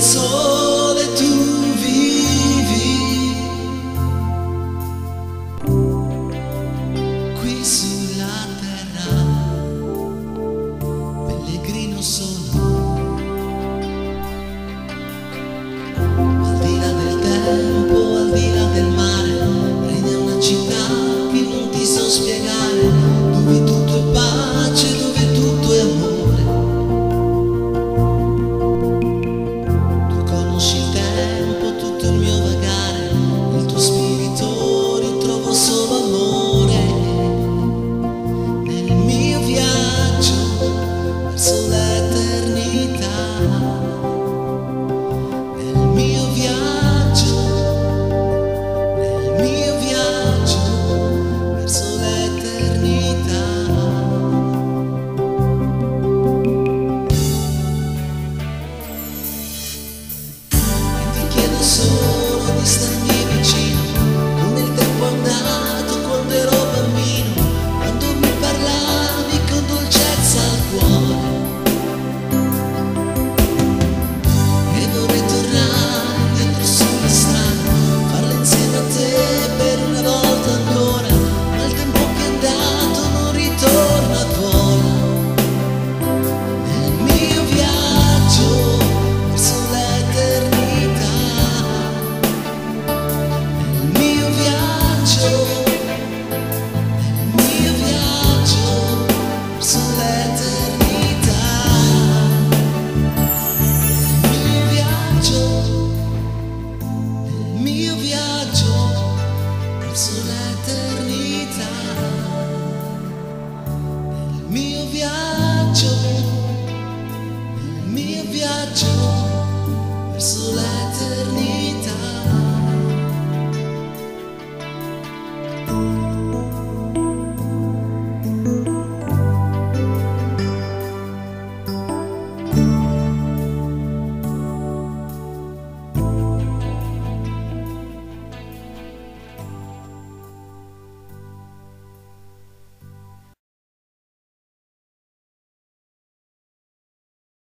nel sole tu vivi. Qui sulla terra pellegrino sole. was the mio viaggio, il mio viaggio verso l'eternità.